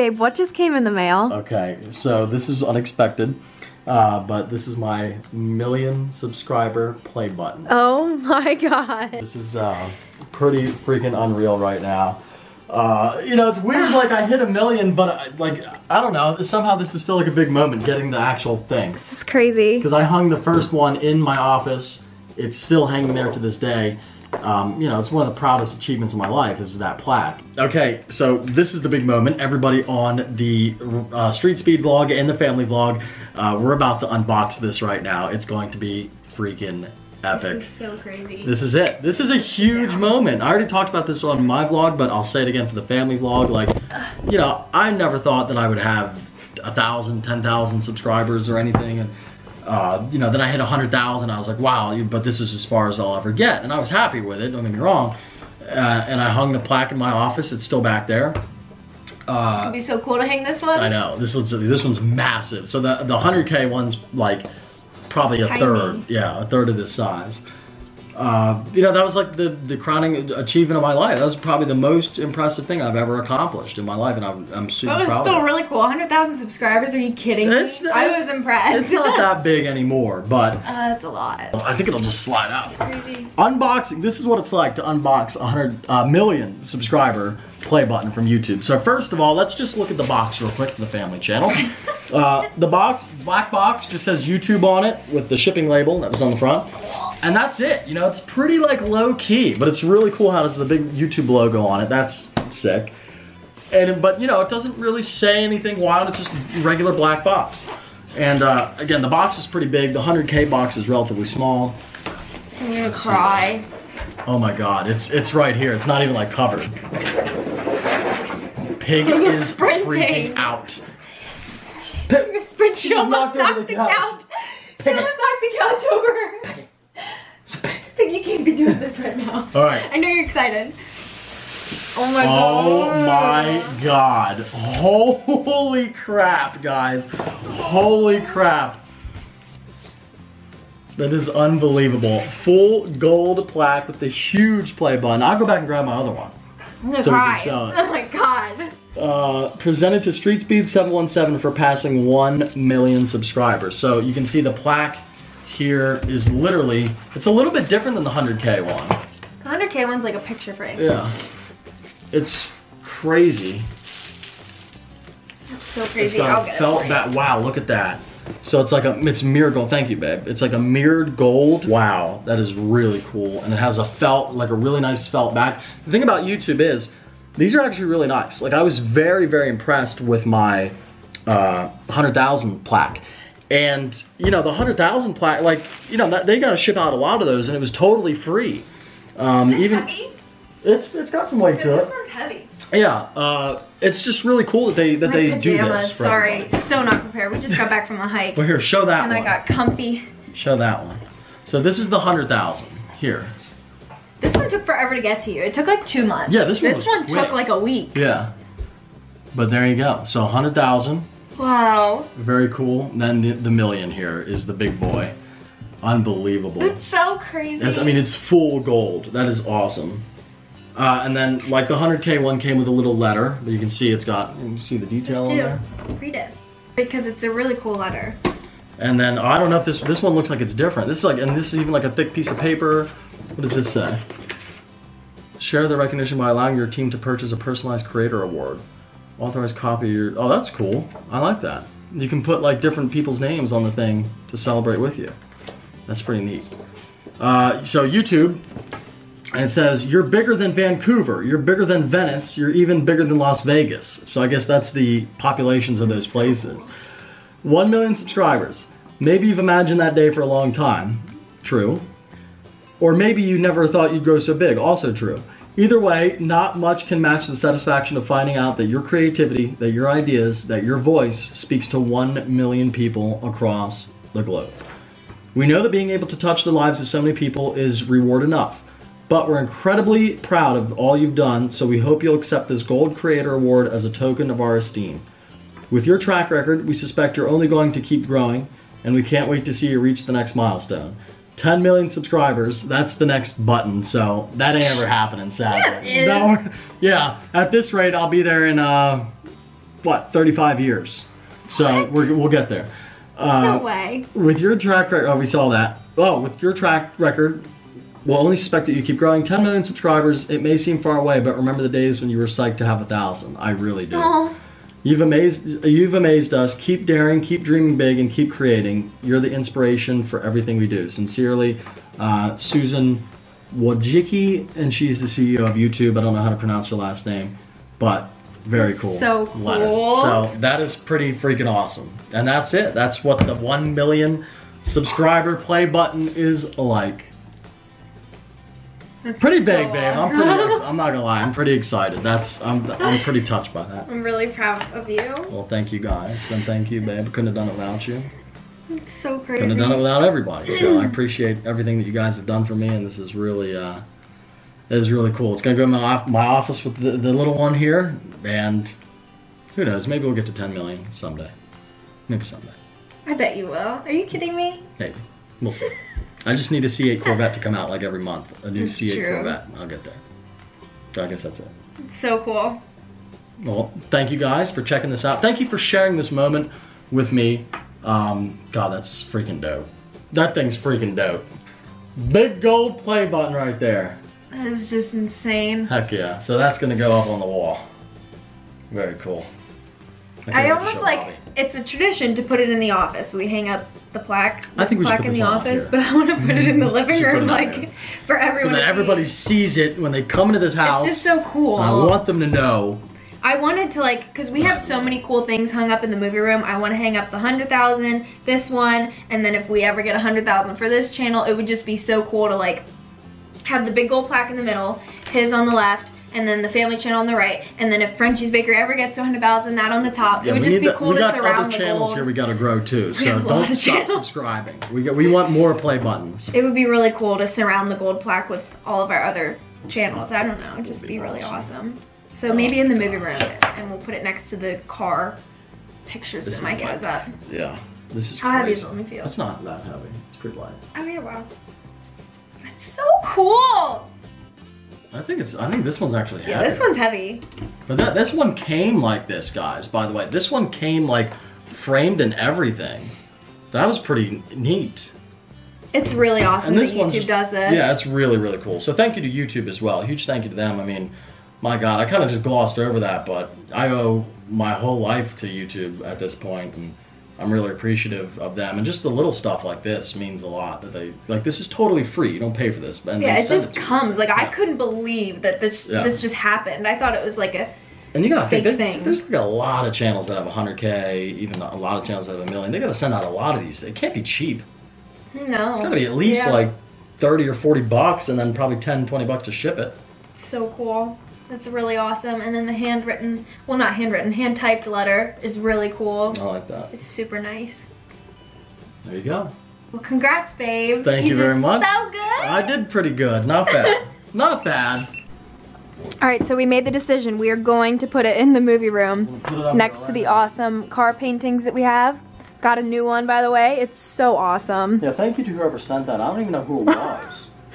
Babe, what just came in the mail? Okay, so this is unexpected, uh, but this is my million subscriber play button. Oh my god. This is uh, pretty freaking unreal right now. Uh, you know, it's weird, like I hit a million, but I, like, I don't know, somehow this is still like a big moment, getting the actual thing. This is crazy. Because I hung the first one in my office, it's still hanging there to this day. Um, you know, it's one of the proudest achievements of my life is that plaque. Okay, so this is the big moment. Everybody on the uh, Street Speed vlog and the family vlog, uh, we're about to unbox this right now. It's going to be freaking epic. This is so crazy. This is it. This is a huge moment. I already talked about this on my vlog, but I'll say it again for the family vlog. Like, you know, I never thought that I would have a thousand, ten thousand subscribers or anything, and uh, you know, then I hit a hundred thousand. I was like, wow, but this is as far as I'll ever get, and I was happy with it. Don't get me wrong. Uh, and I hung the plaque in my office. It's still back there. Uh, It'd be so cool to hang this one. I know this one's this one's massive. So the the 100k one's like probably a Tiny. third, yeah, a third of this size. Uh, you know, that was like the, the crowning achievement of my life. That was probably the most impressive thing I've ever accomplished in my life, and I'm, I'm super That was proud still really cool. 100,000 subscribers. Are you kidding me? Not- I was impressed. It's not that big anymore, but uh, that's a lot. I think it'll just slide out. Unboxing, this is what it's like to unbox a 100 uh, million subscriber play button from YouTube. So first of all, let's just look at the box real quick for the family channel. uh, the box, black box, just says YouTube on it with the shipping label that was on the front. And that's it. You know, it's pretty like low key, but it's really cool how there's the big YouTube logo on it. That's sick. And but you know, it doesn't really say anything wild. It's just regular black box. And uh, again, the box is pretty big. The 100K box is relatively small. I'm gonna cry. Oh my god, it's it's right here. It's not even like covered. Pig is sprinting. freaking out. Your sprint She she almost knocked over the the couch. couch. She almost knocked the couch over. It's a pig. Think you can't be doing this right now. All right. I know you're excited. Oh my Oh god. Oh my god. Holy crap, guys. Holy crap. That is unbelievable. Full gold plaque with the huge play button. I'll go back and grab my other one. I'm gonna so cry. Oh my god. uh, presented to Street Speed 717 for passing 1 million subscribers. So you can see the plaque here is literally, it's a little bit different than the 100K one. The 100k one's like a picture frame. Yeah. It's crazy. That's so It's crazy. I'll got get felt that, wow, look at that. So it's like a, it's mirrored gold. Thank you, babe. It's like a mirrored gold. Wow, that is really cool. And it has a felt, like a really nice felt back. The thing about YouTube is, these are actually really nice. Like I was very, very impressed with my uh, 100,000 plaque. And, you know, the 100,000 plaque, like, you know, that, they got to ship out a lot of those and it was totally free. Um, even, Heavy? it's, it's got some weight to This it. one's heavy. Yeah, uh, it's just really cool that they, that My they do this. Sorry, everybody. so not prepared. We just got back from a hike. Well, here, show that one. and one. I got comfy. Show that one. So this is the 100,000. Here. This one took forever to get to you. It took like two months. Yeah, this one This was one quick. took like a week. Yeah. But there you go. So 100,000. Wow. Very cool. And then the, the million here is the big boy. Unbelievable. It's so crazy. That's, I mean, it's full gold. That is awesome. Uh, and then, like the 100K one came with a little letter, but you can see it's got, you can see the detail on too. there. Read it. Because it's a really cool letter. And then I don't know if this this one looks like it's different. This is like, and this is even like a thick piece of paper. What does this say? Share the recognition by allowing your team to purchase a personalized creator award. Authorized copy your. Oh, that's cool. I like that. You can put like different people's names on the thing to celebrate with you. That's pretty neat. Uh, so YouTube, and it says you're bigger than Vancouver. You're bigger than Venice. You're even bigger than Las Vegas. So I guess that's the populations of those places. 1 million subscribers. Maybe you've imagined that day for a long time. True. Or maybe you never thought you'd grow so big. Also true. Either way, not much can match the satisfaction of finding out that your creativity, that your ideas, that your voice speaks to 1 million people across the globe. We know that being able to touch the lives of so many people is reward enough. But we're incredibly proud of all you've done, so we hope you'll accept this Gold Creator Award as a token of our esteem. With your track record, we suspect you're only going to keep growing, and we can't wait to see you reach the next milestone. 10 million subscribers, that's the next button, so that ain't ever happening, sadly. Yeah. No, yeah, at this rate, I'll be there in, uh, what 35 years. So we're, we'll get there. Uh, No way. with your track record, oh, we saw that. Oh, with your track record, we'll only suspect that you keep growing. 10 million subscribers. It may seem far away, but remember the days when you were psyched to have a thousand. I really do. Oh, You've amazed you've amazed us. Keep daring, keep dreaming big, and keep creating. You're the inspiration for everything we do. Sincerely, uh, Susan Wojcicki, and she's the CEO of YouTube. I don't know how to pronounce her last name, but very cool. so letter. cool. So that is pretty freaking awesome. And that's it. That's what the one million subscriber play button is like. Pretty so big, babe. I'm pretty. I'm not gonna lie. I'm pretty excited. That's. I'm. I'm pretty touched by that. I'm really proud of you. Well, thank you guys, and thank you, babe. Couldn't have done it without you. It's so crazy. Couldn't have done it without everybody. So I appreciate everything that you guys have done for me, and this is really, uh, it is really cool. It's gonna go in my my office with the, the little one here, and who knows? Maybe we'll get to 10 million someday. Maybe someday. I bet you will. Are you kidding me? Maybe. We'll see. I just need a C8 Corvette to come out like every month. A new That's C8 true. Corvette. I'll get there. So I guess that's it. It's so cool. Well, thank you guys for checking this out. Thank you for sharing this moment with me. Um, God, that's freaking dope. That thing's freaking dope. Big gold play button right there. That is just insane. Heck yeah. So that's gonna go up on the wall. Very cool. I almost like it's a tradition to put it in the office. We hang up the plaque, I think we plaque in the office, but I want to put it in the mm-hmm. living room, like for So that to see. everybody sees it when they come into this house. It's just so cool. I want them to know. I wanted to like, cause we have so many cool things hung up in the movie room. I want to hang up the hundred thousand, this one, and then if we ever get a hundred thousand for this channel, it would just be so cool to like have the big gold plaque in the middle, his on the left, and then the family channel on the right, and then if Frenchie's Bakery ever gets to hundred thousand, that on the top. Yeah, it would just be the- cool we to got surround other the channels here we gotta grow too. So don't stop subscribing. We got, we want more play buttons. It would be really cool to surround the gold plaque with all of our other channels. I don't know, it'd just be, be really awesome. awesome. So maybe in the movie room, and we'll put it next to the car pictures This that Mike has up. Yeah. This is How heavy crazy. is it? Let me feel. It's not that heavy. It's pretty light. Oh yeah, wow. That's so cool. I think it's. I think this one's actually Yeah, heavy. this one's heavy. But that this one came like this, guys. By the way, this one came like framed and everything. That was pretty neat. It's really awesome that one's YouTube does this. Yeah, it's really really cool. So thank you to YouTube as well. Huge thank you to them. I mean, my God, I kind of just glossed over that, but I owe my whole life to YouTube at this point, and I'm really appreciative of them. And just the little stuff like this means a lot. That they like this is totally free. You don't pay for this. And Yeah, it just you. comes. Like I couldn't believe that this Yeah. this just happened. I thought it was like a And you gotta think, thing. there's like a lot of channels that have 100k, even a lot of channels that have a million. They gotta send out a lot of these. It can't be cheap. no. It's gotta be at least Yeah. like 30 or 40 bucks, and then probably 10, 20 bucks to ship it. so cool. That's really awesome. And then the handwritten, well not handwritten, hand typed letter is really cool. I like that. It's super nice. There you go. Well, congrats, babe. Thank you did very much. So good. I did pretty good. Not bad. Not bad. All right, so we made the decision. We are going to put it in the movie room Put it next to the awesome car paintings that we have. Got a new one, by the way. It's so awesome. Yeah, thank you to whoever sent that. I don't even know who it was.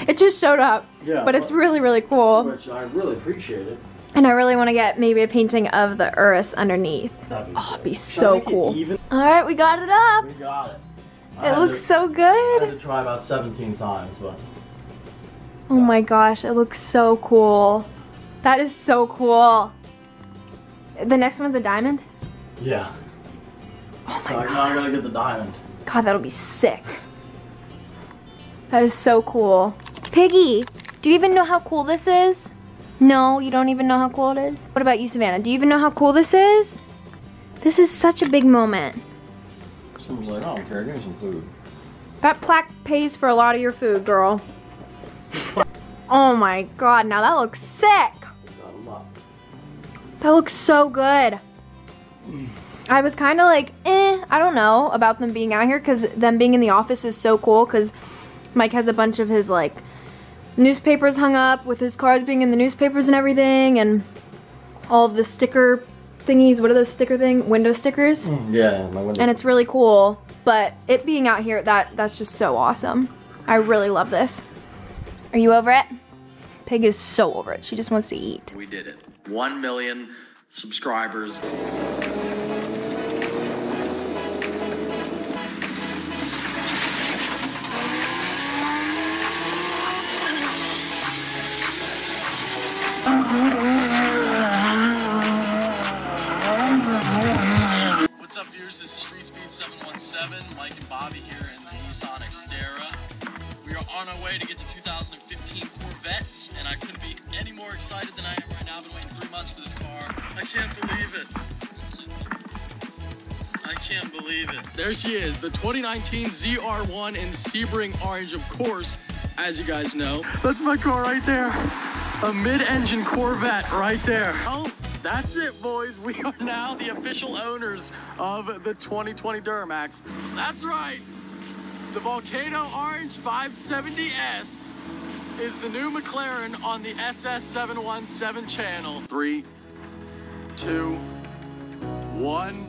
It just showed up, Yeah, but it's really, really cool. which I really appreciate it. And I really want to get maybe a painting of the Urus underneath. That'd be, Oh, it'd be so cool. All right, we got it up. We got it. I It looks to- so good. I had to try about 17 times, but Oh my gosh, it looks so cool. That is so cool. The next one's a diamond? yeah. Oh my I, god. I gotta get the diamond. God, that'll be sick. That is so cool. Piggy, do you even know how cool this is? No, you don't even know how cool it is? What about you, Savannah? Do you even know how cool this is? This is such a big moment. Someone's like, I don't care, give me some food. That plaque pays for a lot of your food, girl. Oh my god, now that looks sick. Got 'em up. That looks so good. I was kind of like, eh, I don't know about them being out here because them being in the office is so cool because Mike has a bunch of his like newspapers hung up with his cars being in the newspapers and everything and all of the sticker thingies. What are those sticker thing? Window stickers. Mm, yeah, my window. And it's really cool. But it being out here, that that's just so awesome. I really love this. Are you over it? Pig is so over it. She just wants to eat. We did it. One million subscribers. What's up, viewers? This is Street Speed 717. Mike and Bobby here in the Nissan Xterra. We are on our way to get the 2015 Corvette, and I couldn't be any more excited than I am right now. I've been waiting three months for this car. I can't believe it. I can't believe it. There she is, the 2019 ZR1 in Sebring Orange, of course, as you guys know. That's my car right there. A mid-engine Corvette right there. Oh, that's it, boys. We are now the official owners of the 2020 Duramax. That's right. The Volcano Orange 570S is the new McLaren on the SS717 channel. Three, two, one.